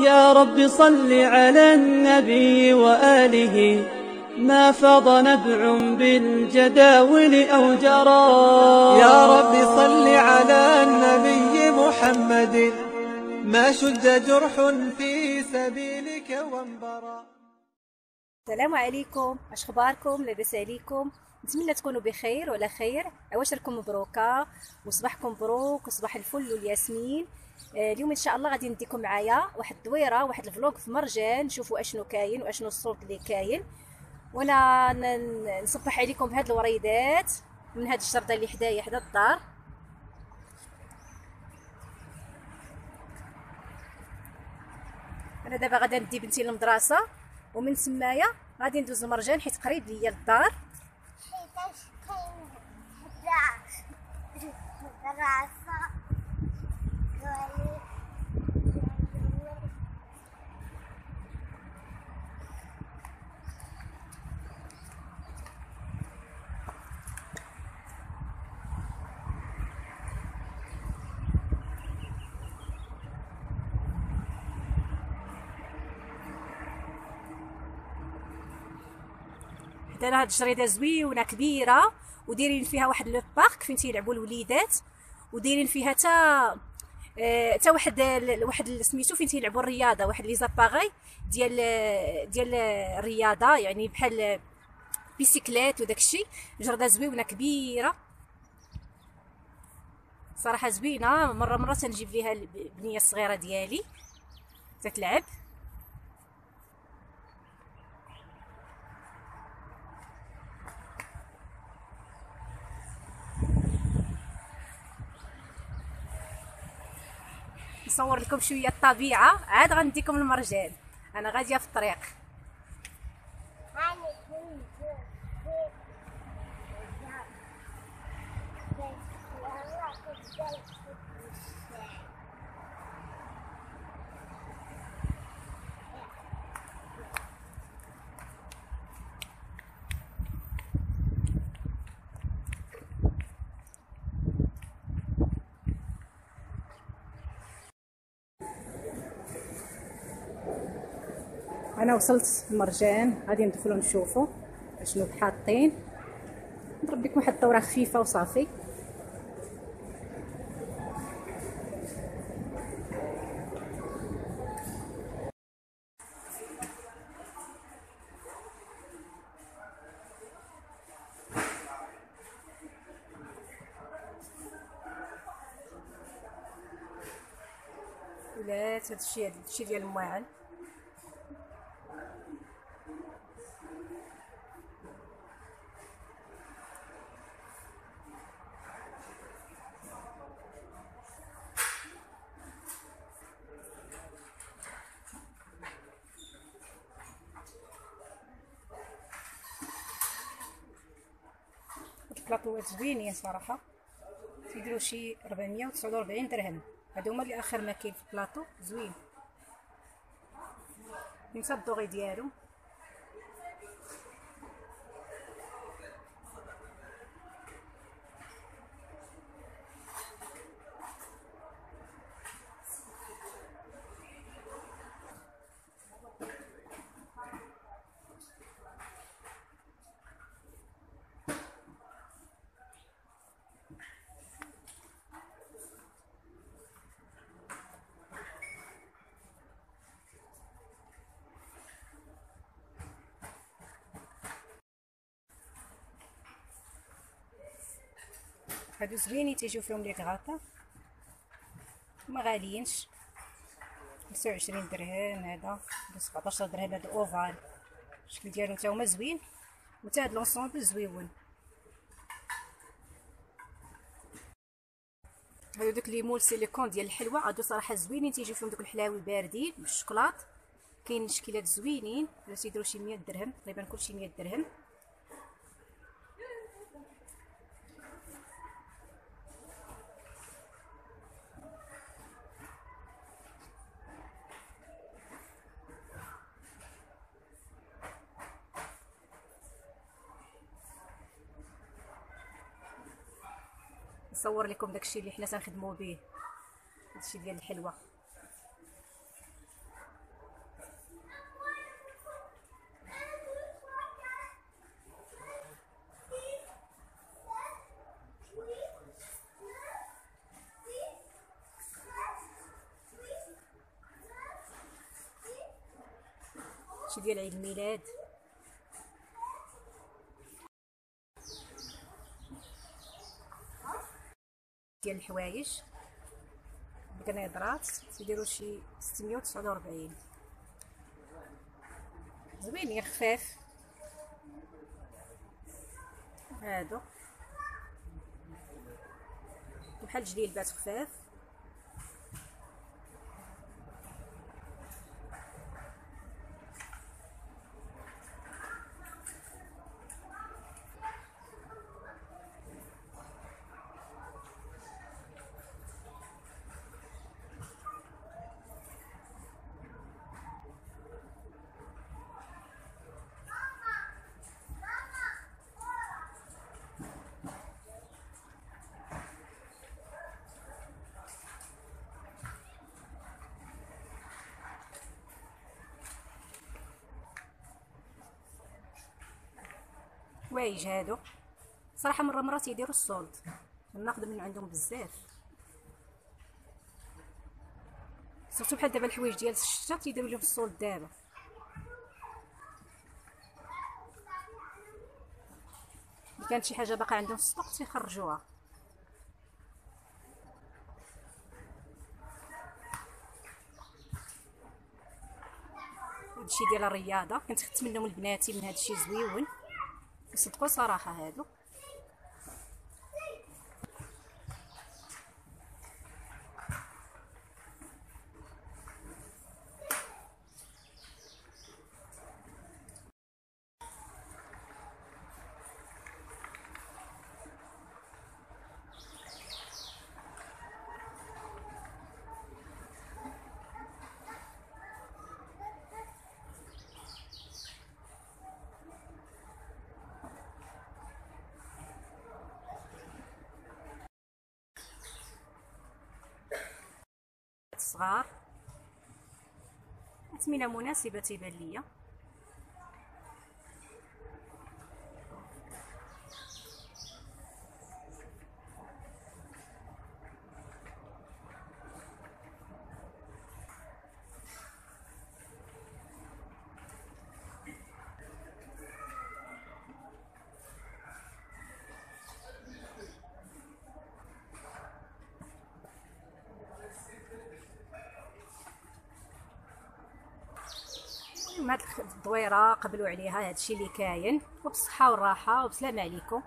يا رب صل على النبي وآله ما فاض نبع بالجداول أو جرى. يا رب صل على النبي محمد ما شد جرح في سبيلك وانبرى. السلام عليكم اش أخباركم؟ لاباس عليكم؟ نتمنى تكونوا بخير وعلى خير. عواشركم مبروكة وصباحكم مبروك وصباح الفل والياسمين. اليوم إن شاء الله غادي نديكم معايا واحد الدويرة واحد الفلوق في مرجان نشوفوا أشنو كاين وأشنو الصوت اللي كاين. وأنا نصبح عليكم بهاد الوريدات من هاد الجردة اللي حدايا حدا الدار. أنا دابا غادا ندي بنتي للمدرسة ومن تمايا غادي ندوز المرجان حيت قريب ليا للدار حيتاش كاين حتى هاد الجريده زويونه كبيرة ودايرين فيها واحد لو بارك فين تيلعبوا الوليدات ودايرين فيها تا آه، تا واحد واحد سميتو فين تيلعبوا الرياضة واحد لي زاباغي ديال ديال الرياضة يعني بحال بيسيكليت وداك الشيء. جرده زويونه كبيرة. صراحة زوينة مرة مرة تنجيب ليها البنية الصغيرة ديالي. تتلعب. نصور لكم شوية الطبيعة. عاد غنديكم المرجان. أنا غادية في الطريق. هاني كنت أنا وصلت المرجان غادي ندخلو نشوفو شنو حاطين. نضرب لكم واحد الدورة خفيفة وصافي. ولات هادشي هادشي ديال المواعن. هاد البلاطوات زوينين صراحة. تيديروا شي 449 درهم. هادو هما اللي آخر ما كاين في البلاطو. زوين. نسى الدوغي ديالو. هادو زوينين تيجيو فيهم les gratins ما غاليينش. خمسة وعشرين درهم هذا. سبعطاش درهم هذا ovale الشكل ديالو تا هما زوين. و تا هاد l'ensemble زوين. هادو دوك les moules silicone ديال الحلوى. هادو صراحة زوينين. تيجيو فيهم دوك الحلاوي باردين بالشوكولات. كاين شكيلات زوينين. هادو تيديرو شي 100 درهم. تقريبا كلشي 100 درهم. نصور لكم داكشي اللي حنا تنخدموا به. هادشي ديال الحلوة. شي ديال عيد الميلاد. ديال الحوايج الكنيدرات تيديروا شي 649 زوينين خفاف هادو. بحال جليلبات خفاف حوايج هادو صراحة مرة مرة تيديروا ال solde ناخذ من عندهم بزاف. surtout بحال دابا الحوايج ديال الشتا تيديروا لهم ال solde دابا. كانت شي حاجة باقا عندهم في السوق تيخرجوها. هادشي ديال الرياضة. كنت خدت منهم لبناتي من هادشي زويون. يصدقوا صراحة هادو. صغار اثمنه مناسبة تيبان ليا هاد الدويرة قبلوا عليها هادشي اللي كاين. وبالصحة والراحة وبسلام عليكم.